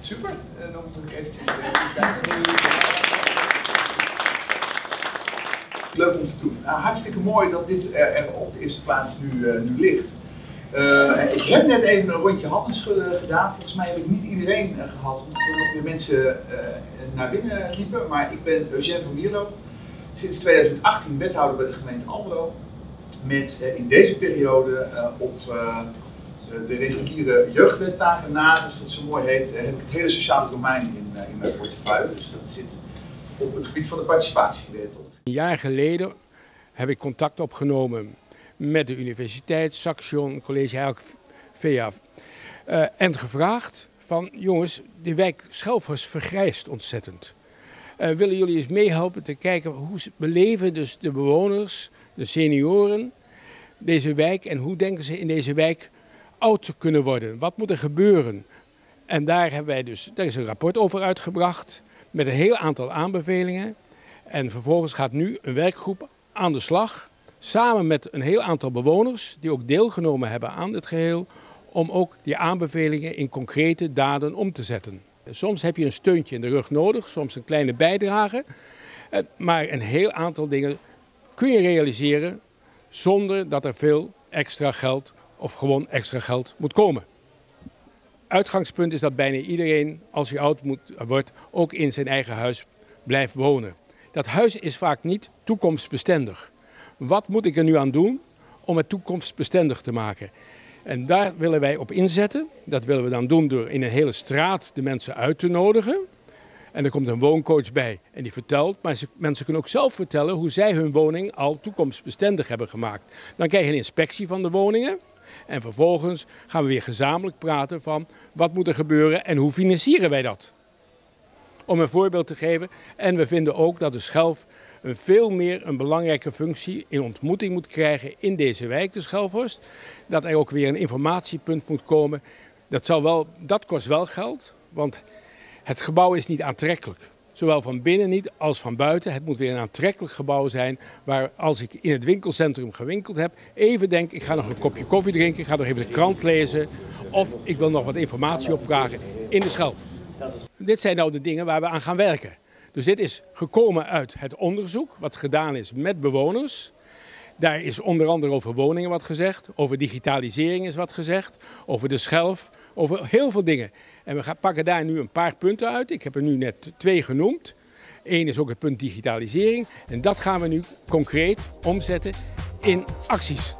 Super, uh, dan moet ik eventjes kijken. Leuk om te doen. Nou, hartstikke mooi dat dit er, er, op de eerste plaats nu, uh, nu ligt. ik heb net even een rondje handenschudden gedaan. Volgens mij heb ik niet iedereen gehad, omdat er nog weer mensen naar binnen liepen. Maar ik ben Eugène van Mierlo, sinds 2018 wethouder bij de gemeente Almelo. Met in deze periode op de reguliere jeugdwettaken na, zoals dat zo mooi heet, heb ik het hele sociale domein in, in mijn portefeuille. Dus dat zit op het gebied van de participatiewet. Een jaar geleden heb ik contact opgenomen met de universiteit, Saxion, College Heilig VA. En gevraagd van jongens, de wijk Schelvers vergrijst ontzettend. Willen jullie eens meehelpen te kijken hoe beleven dus de bewoners, de senioren, deze wijk en hoe denken ze in deze wijk oud kunnen worden? Wat moet er gebeuren? En daar hebben wij dus, daar is een rapport over uitgebracht met een heel aantal aanbevelingen. En vervolgens gaat nu een werkgroep aan de slag, samen met een heel aantal bewoners die ook deelgenomen hebben aan dit geheel, om ook die aanbevelingen in concrete daden om te zetten. Soms heb je een steuntje in de rug nodig, soms een kleine bijdrage, eh, maar een heel aantal dingen kun je realiseren zonder dat er veel extra geld of gewoon extra geld moet komen. Uitgangspunt is dat bijna iedereen, als hij oud moet, wordt, ook in zijn eigen huis blijft wonen. Dat huis is vaak niet toekomstbestendig. Wat moet ik er nu aan doen om het toekomstbestendig te maken? En daar willen wij op inzetten. Dat willen we dan doen door in een hele straat de mensen uit te nodigen. En er komt een wooncoach bij en die vertelt, maar mensen kunnen ook zelf vertellen hoe zij hun woning al toekomstbestendig hebben gemaakt. Dan krijg je een inspectie van de woningen. En vervolgens gaan we weer gezamenlijk praten van wat moet er gebeuren en hoe financieren wij dat. Om een voorbeeld te geven. En we vinden ook dat de Schelf een veel meer een belangrijke functie in ontmoeting moet krijgen in deze wijk, de Schelfhorst. Dat er ook weer een informatiepunt moet komen. Dat, zal wel, dat kost wel geld, want het gebouw is niet aantrekkelijk. Zowel van binnen niet als van buiten. Het moet weer een aantrekkelijk gebouw zijn waar als ik in het winkelcentrum gewinkeld heb, even denk ik ga nog een kopje koffie drinken, ik ga nog even de krant lezen of ik wil nog wat informatie opvragen in de Schelf. Dit zijn nou de dingen waar we aan gaan werken. Dus dit is gekomen uit het onderzoek wat gedaan is met bewoners. Daar is onder andere over woningen wat gezegd, over digitalisering is wat gezegd, over de schelf, over heel veel dingen. En we gaan pakken daar nu een paar punten uit. Ik heb er nu net twee genoemd. Eén is ook het punt digitalisering. En dat gaan we nu concreet omzetten in acties.